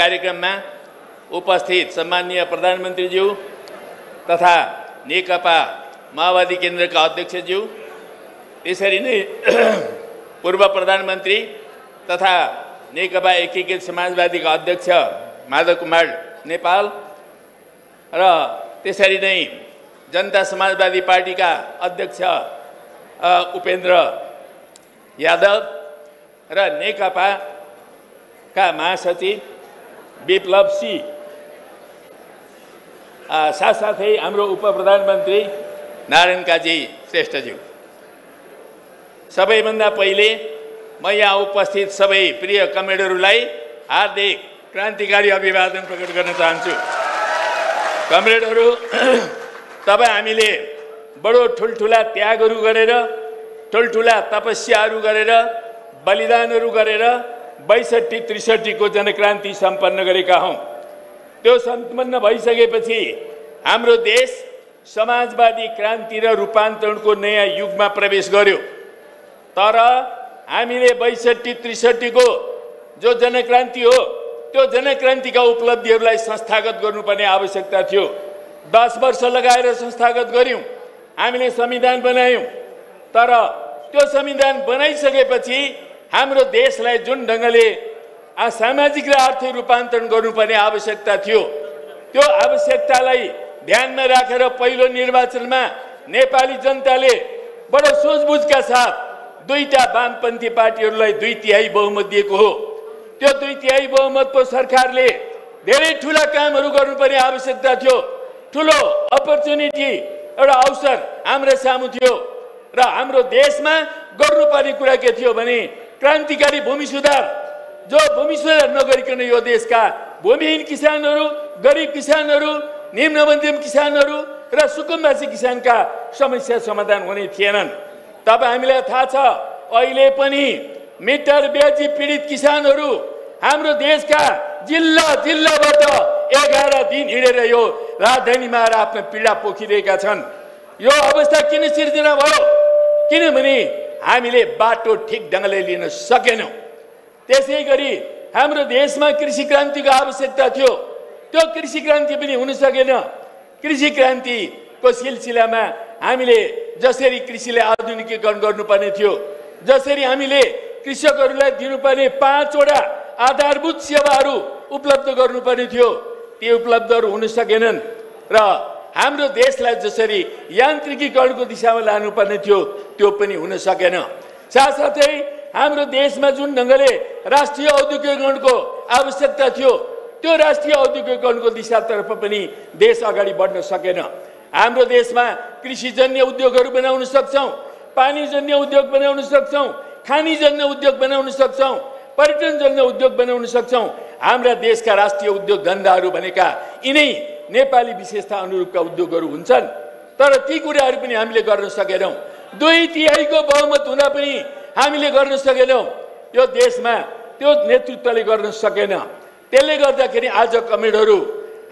कार्यक्रममा उपस्थित सम्माननीय प्रधानमन्त्रीज्यू तथा नेकपा माओवादी केन्द्रका अध्यक्षज्यू त्यसरी नै पूर्व प्रधानमन्त्री तथा नेकपा एकीकृत समाजवादीका अध्यक्ष माधव कुमार नेपाल र त्यसरी नै जनता समाजवादी पार्टीका अध्यक्ष उपेन्द्र यादव र नेकपाका महासचिव विप्लव सी। साथसाथै हाम्रो उप प्रधानमन्त्री नारायण काजी श्रेष्ठज्यू। सबैभन्दा पहिले म यहाँ उपस्थित सबै प्रिय कमरेडहरूलाई हार्दिक क्रान्तिकारी अभिवादन प्रकट गर्न चाहन्छु। कमरेडहरू तपाईँ हामीले बडो ठुल्ठुला त्यागहरू गरेर ठुल्ठुला तपस्याहरू गरेर बलिदानहरू गरेर बैसठी त्रिसठीको जनक्रान्ति सम्पन्न गरेका हौँ। त्यो सम्पन्न भइसकेपछि हाम्रो देश समाजवादी क्रान्ति र रूपान्तरणको नयाँ युगमा प्रवेश गर्यो। तर हामीले बैसठी त्रिसठीको जो जनक्रान्ति हो त्यो जनक्रान्तिका उपलब्धिहरूलाई संस्थागत गर्नुपर्ने आवश्यकता थियो। दस वर्ष लगाएर संस्थागत गऱ्यौँ हामीले संविधान बनायौँ। तर त्यो संविधान बनाइसकेपछि हाम्रो देशलाई जुन ढङ्गले सामाजिक र आर्थिक रूपान्तरण गर्नुपर्ने आवश्यकता थियो त्यो आवश्यकतालाई ध्यानमा राखेर पहिलो निर्वाचनमा नेपाली जनताले बडो सोचबुझका साथ दुईटा वामपन्थी पार्टीहरूलाई दुई तिहाई बहुमत दिएको हो। त्यो दुई तिहाई बहुमतको सरकारले धेरै ठुला कामहरू गर्नुपर्ने आवश्यकता थियो। ठुलो अपर्च्युनिटी एउटा अवसर हाम्रो सामु थियो र हाम्रो देशमा गर्नुपर्ने कुरा के थियो भने क्रान्तिकारी भूमि सुधार जो भूमि सुधार नगरिकन यो देशका भूमिहीन किसानहरू गरिब किसानहरू निम्न मध्यम किसानहरू र सुकुम्बासी किसानका समस्या समाधान हुने थिएनन्। तपाईँ हामीलाई थाहा छ अहिले पनि मिटर ब्याजी पीडित किसानहरू हाम्रो देशका जिल्ला जिल्लाबाट एघार दिन हिँडेर यो राजधानीमा आएर आफ्नो पीडा पोखिरहेका छन्। यो अवस्था किन सिर्जना भयो? किनभने हामीले बाटो ठिक ढङ्गले लिन सकेनौँ। त्यसै गरी हाम्रो देशमा कृषि क्रान्तिको आवश्यकता थियो। त्यो कृषि क्रान्ति पनि हुन सकेन। कृषि क्रान्तिको सिलसिलामा हामीले जसरी कृषिलाई आधुनिकीकरण गर्नुपर्ने थियो जसरी हामीले कृषकहरूलाई दिनुपर्ने पाँचवटा आधारभूत सेवाहरू उपलब्ध गर्नुपर्ने थियो ती उपलब्धहरू हुन सकेनन्। र हाम्रो देशलाई जसरी यान्त्रिकीकरणको दिशामा लानुपर्ने थियो त्यो पनि हुन सकेन। साथसाथै हाम्रो देशमा जुन ढङ्गले राष्ट्रिय औद्योगिकरणको आवश्यकता थियो त्यो राष्ट्रिय औद्योगिकरणको दिशातर्फ पनि देश अगाडि बढ्न सकेन। हाम्रो देशमा कृषिजन्य उद्योगहरू बनाउन सक्छौँ पानीजन्य उद्योग बनाउन सक्छौँ खानीजन्य उद्योग बनाउन सक्छौँ पर्यटनजन्य उद्योग बनाउन सक्छौँ। हाम्रा देशका राष्ट्रिय उद्योग धन्दाहरू भनेका यिनै नेपाली विशेषता अनुरूपका उद्योगहरू हुन्छन्। तर ती कुराहरू पनि हामीले गर्न सकेनौँ। दुई तिहाईको बहुमत हुँदा पनि हामीले गर्न सकेनौँ। यो देशमा त्यो नेतृत्वले गर्न सकेन। त्यसले गर्दाखेरि आज कमेडहरू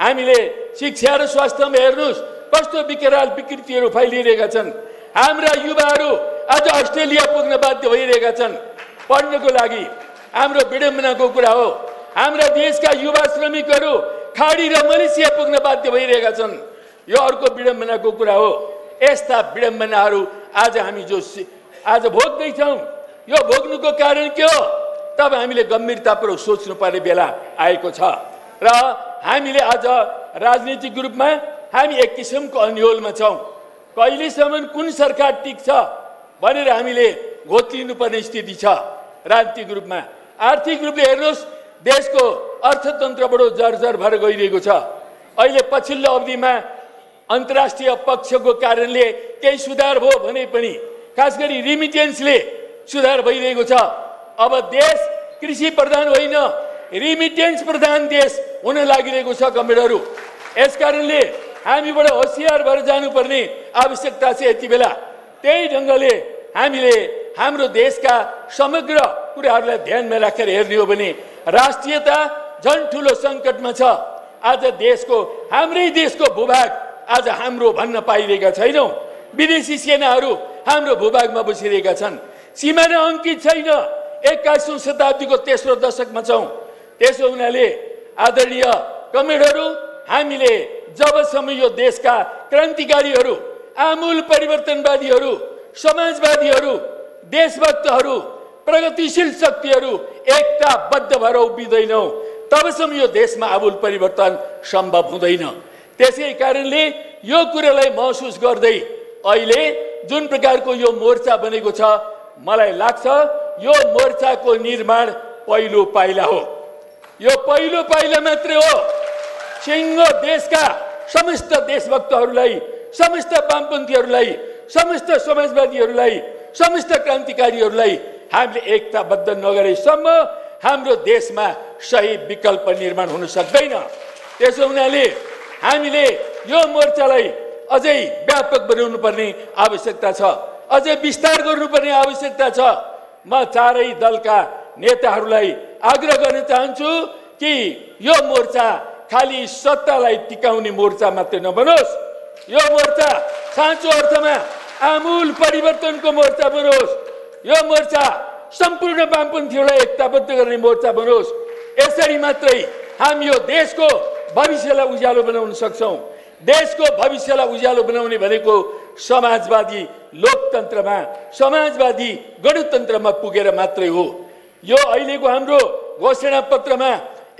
हामीले शिक्षा र स्वास्थ्यमा हेर्नुहोस् कस्तो विकराल विकृतिहरू फैलिरहेका छन्। हाम्रा युवाहरू आज अस्ट्रेलिया पुग्न बाध्य भइरहेका छन्। पढ्नको लागि हाम्रो विडम्बनाको कुरा हो। हाम्रा देशका युवा श्रमिकहरू खाडी र मलेसिया पुग्न बाध्य भइरहेका छन्। यो अर्को विडम्बनाको कुरा हो। यस्ता विडम्बनाहरू आज हामी जो आज भोग्दैछौँ। यो भोग्नुको कारण के हो? तब हामीले गम्भीरतापूर्वक सोच्नुपर्ने बेला आएको छ। र हामीले आज राजनीतिक रूपमा हामी एक किसिमको अन्यलमा छौँ। कहिलेसम्म कुन सरकार टिक्छ भनेर हामीले घोत्लिनुपर्ने स्थिति छ। राजनीतिक रूपमा आर्थिक रूपले हेर्नुहोस् देशको अर्थतन्त्रबाट जर्जर भएर गइरहेको छ। अहिले पछिल्लो अवधिमा अन्तर्राष्ट्रिय पक्षको कारणले केही सुधार भयो भने पनि खास गरी रिमिटेन्सले सुधार भइरहेको छ। अब देश कृषि प्रधान होइन रिमिटेन्स प्रधान देश हुन लागिरहेको छ कमेडहरू यसकारणले हामीबाट होसियार भएर जानुपर्ने आवश्यकता छ यति बेला। त्यही ढङ्गले हामीले हाम्रो देशका समग्र कुराहरूलाई ध्यानमा राखेर हेर्ने हो भने राष्ट्रियता झन् ठुलो सङ्कटमा छ। आज देशको हाम्रै देशको भूभाग आज हाम्रो भन्न पाइरहेका छैनौँ। विदेशी सेनाहरू हाम्रो भूभागमा बसिरहेका छन्। सिमाना अङ्कित छैन। एक्काइसौँ शताब्दीको तेस्रो दशकमा छौँ। त्यसो हुनाले आदरणीय कमेडहरू हामीले जबसम्म यो देशका क्रान्तिकारीहरू आमूल परिवर्तनवादीहरू समाजवादीहरू देशभक्तहरू प्रगतिशील शक्तिहरू एकताबद्ध भएर उभिँदैनौँ। तबसम्म यो देशमा आमूल परिवर्तन सम्भव हुँदैन। त्यसै कारणले यो कुरालाई महसुस गर्दै अहिले जुन प्रकारको यो मोर्चा बनेको छ मलाई लाग्छ यो मोर्चाको निर्माण पहिलो पाइला हो। यो पहिलो पाइला मात्रै हो। सिङ्गो देशका समस्त देशभक्तहरूलाई समस्त वामपन्थीहरूलाई समस्त समाजवादीहरूलाई समस्त क्रान्तिकारीहरूलाई हामीले एकताबद्ध नगरेसम्म हाम्रो देशमा सही विकल्प निर्माण हुन सक्दैन। त्यसो हुनाले हामीले यो मोर्चालाई अझै व्यापक बनाउनु पर्ने आवश्यकता छ। अझै विस्तार गर्नुपर्ने आवश्यकता छ। म चारै दलका नेताहरूलाई आग्रह गर्न चाहन्छु कि यो मोर्चा खालि सत्तालाई टिकाउने मोर्चा मात्रै नबनोस्। यो मोर्चा साँचो अर्थमा आमूल परिवर्तनको मोर्चा बनोस्। यो मोर्चा सम्पूर्ण वामपन्थीहरूलाई एकताबद्ध गर्ने मोर्चा बनोस्। यसरी मात्रै हामी यो देशको भविष्यलाई उज्यालो बनाउन सक्छौँ। देशको भविष्यलाई उज्यालो बनाउने भनेको समाजवादी लोकतन्त्रमा समाजवादी गणतन्त्रमा पुगेर मात्रै हो। यो अहिलेको हाम्रो घोषणा पत्रमा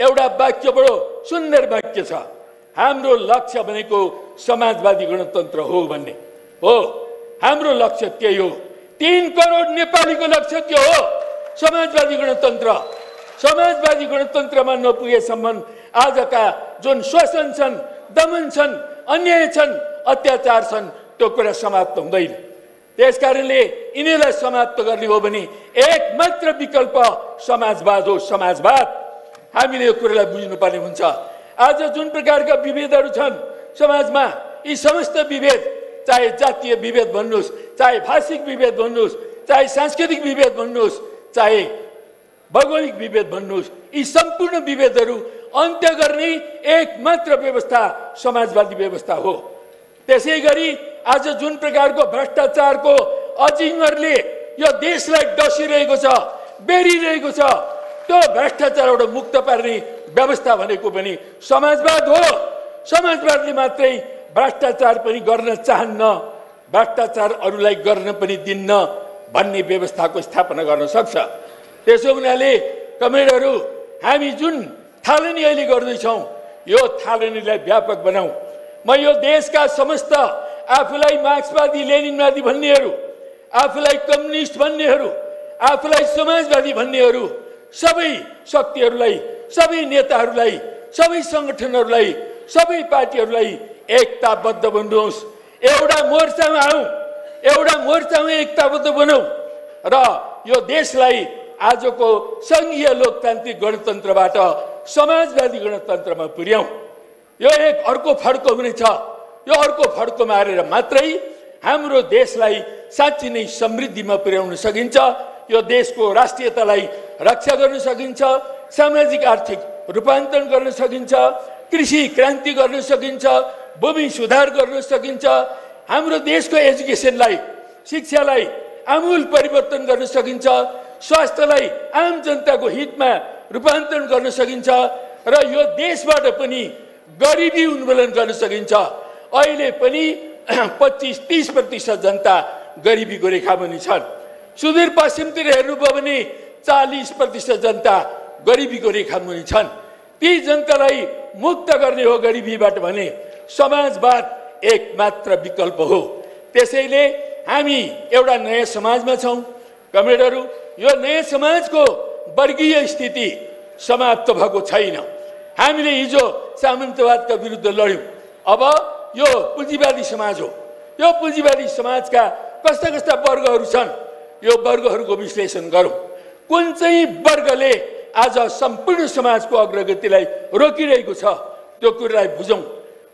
एउटा वाक्य बडो सुन्दर वाक्य छ। हाम्रो लक्ष्य भनेको समाजवादी गणतन्त्र हो भन्ने। हो हाम्रो लक्ष्य त्यही हो। तिन करोड नेपालीको लक्ष्य त्यो हो? समाजवादी गणतन्त्र। समाजवादी गणतन्त्रमा नपुगेसम्म आजका जुन शोषण छन् दमन छन् अन्याय छन् अत्याचार छन् त्यो कुरा समाप्त हुँदैन। त्यस कारणले यिनीहरूलाई समाप्त गर्ने हो भने एक मात्र विकल्प समाजवाद हो समाजवाद। हामीले यो कुरालाई बुझ्नुपर्ने हुन्छ। आज जुन प्रकारका विभेदहरू छन् समाजमा यी समस्त विभेद चाहे जातीय विभेद भन्नुहोस् चाहे भाषिक विभेद भन्नुहोस् चाहे सांस्कृतिक विभेद भन्नुहोस् चाहे भौगोलिक विभेद भन्नुहोस् यी सम्पूर्ण विभेदहरू अन्त्य गर्ने एक मात्र व्यवस्था समाजवादी व्यवस्था हो। त्यसै गरी आज जुन प्रकारको भ्रष्टाचारको अजिङ्गरले यो देशलाई डसिरहेको छ बेरिरहेको छ त्यो भ्रष्टाचारबाट मुक्त पार्ने व्यवस्था भनेको पनि समाजवाद हो। समाजवादले मात्रै भ्रष्टाचार पनि गर्न चाहन्न भ्रष्टाचार अरूलाई गर्न पनि दिन्न भन्ने व्यवस्थाको स्थापना गर्न सक्छ। त्यसो हुनाले कमेडहरू हामी जुन थालनी अहिले गर्दैछौँ यो थालनीलाई व्यापक बनाऊ। म यो देशका समस्त आफूलाई मार्क्सवादी लेनिनवादी भन्नेहरू आफूलाई कम्युनिस्ट भन्नेहरू आफूलाई समाजवादी भन्नेहरू सबै शक्तिहरूलाई सबै नेताहरूलाई सबै सङ्गठनहरूलाई सबै पार्टीहरूलाई एकताबद्ध बन्नुहोस् एउटा मोर्चामा आऊ एउटा मोर्चामा एकताबद्ध बनाऊ। र यो देशलाई आजको सङ्घीय लोकतान्त्रिक गणतन्त्रबाट समाजवादी गणतन्त्रमा पुर्याउँ यो एक अर्को फड्को हुनेछ यो अर्को फड्को मारेर मात्रै हाम्रो देशलाई साँच्ची नै समृद्धिमा पुर्याउन सकिन्छ। यो देशको राष्ट्रियतालाई रक्षा गर्न सकिन्छ। सामाजिक आर्थिक रूपान्तरण गर्न सकिन्छ। कृषि क्रान्ति गर्न सकिन्छ। भूमि सुधार गर्न सकिन्छ। हाम्रो देशको एजुकेसनलाई शिक्षालाई आमूल परिवर्तन गर्न सकिन्छ। स्वास्थ्यलाई आम जनताको हितमा रूपान्तरण गर्न सकिन्छ र यो देशबाट पनि गरिबी उन्मूलन गर्न सकिन्छ। अहिले पनि पच्चिस तिस प्रतिशत जनता गरिबीको रेखामुनि छन्। सुदूरपश्चिमतिर हेर्नुभयो भने चालिस प्रतिशत जनता गरिबीको रेखामुनि छन्। ती जनतालाई मुक्त गर्ने हो गरिबीबाट भने समाजवाद एक मात्र विकल्प हो। त्यसैले हामी एउटा नयाँ समाजमा छौँ। कमेडहरू यो नयाँ समाजको वर्गीय स्थिति समाप्त भएको छैन। हामीले हिजो सामन्तवादका विरुद्ध लड्यौँ। अब यो पुँजीवादी समाज हो। यो पुँजीवादी समाजका कस्ता कस्ता वर्गहरू छन् यो वर्गहरूको विश्लेषण गरौँ। कुन चाहिँ वर्गले आज सम्पूर्ण समाजको अग्रगतिलाई रोकिरहेको छ त्यो कुरालाई बुझौँ।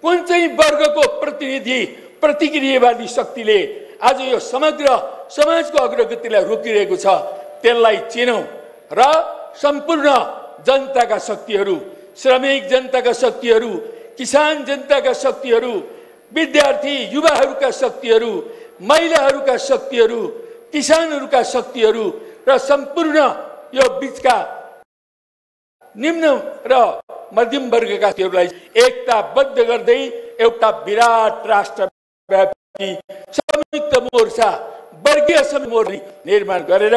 कुन चाहिँ वर्गको प्रतिनिधि प्रतिक्रियावादी शक्तिले आज यो समग्र समाजको अग्रगतिलाई रोकिरहेको छ त्यसलाई चिनौँ र सम्पूर्ण जनताका शक्तिहरू श्रमिक जनताका शक्तिहरू किसान जनताका शक्तिहरू विद्यार्थी युवाहरूका शक्तिहरू महिलाहरूका शक्तिहरू किसानहरूका शक्तिहरू र सम्पूर्ण यो बिचका निम्न र मध्यम वर्गका साथीहरूलाई एकताबद्ध गर्दै एउटा विराट राष्ट्रव्यापी संयुक्त मोर्चा वर्गीय मोर्चा निर्माण गरेर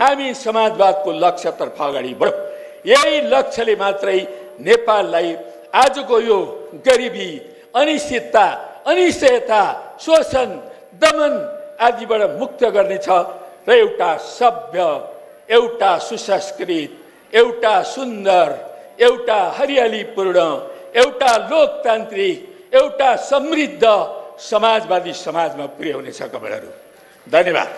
हामी समाजवादको लक्ष्यतर्फ अगाडि बढौँ। यही लक्ष्यले मात्रै नेपाललाई आजको यो गरिबी अनिश्चितता अनिश्चयता शोषण दमन आदिबाट मुक्त गर्नेछ र एउटा सभ्य एउटा सुसंस्कृत एउटा सुन्दर एउटा हरियालीपूर्ण एउटा लोकतान्त्रिक एउटा समृद्ध समाजवादी समाजमा पुर्याउनेछ कमलहरू। धन्यवाद।